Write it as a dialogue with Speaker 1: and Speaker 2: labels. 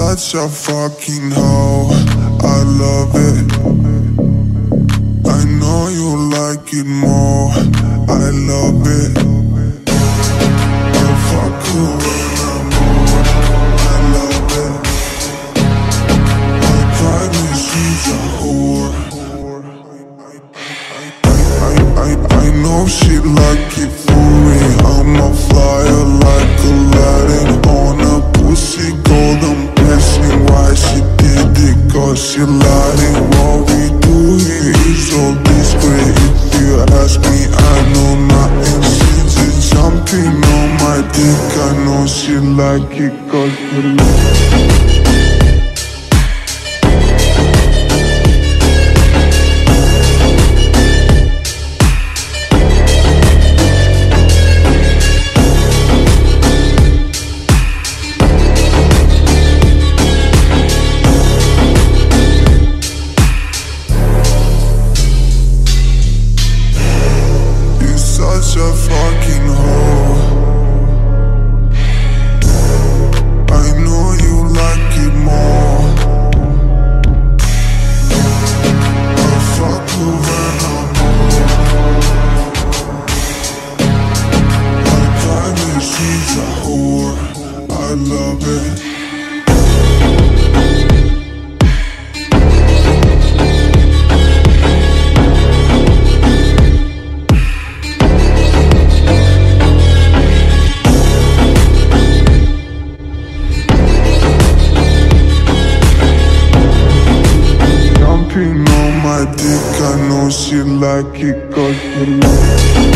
Speaker 1: such a fucking hoe. I love it. I know you like it more. I love it. I fuck you I'm bored. I love it. I cry when she's a whore. I, I, I know she like it for me. I'm a flyer like Cause she lied. What we do here is so discreet. If you ask me, I know nothing. She's just jumping on my dick. I know she like it cause she like You I love it. Jumping on my dick, I know she like it cause she like it.